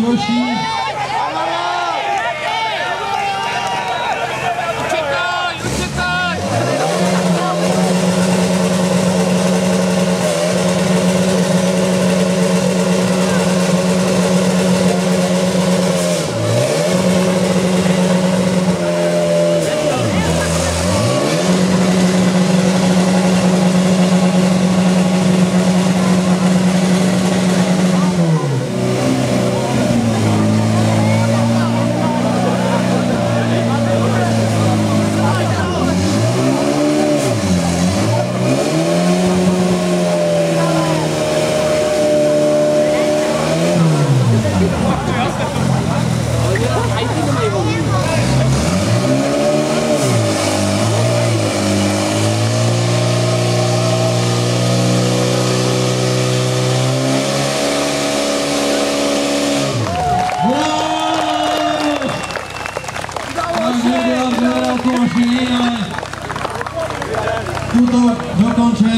Mogi. Tomáš Tuto dokončen.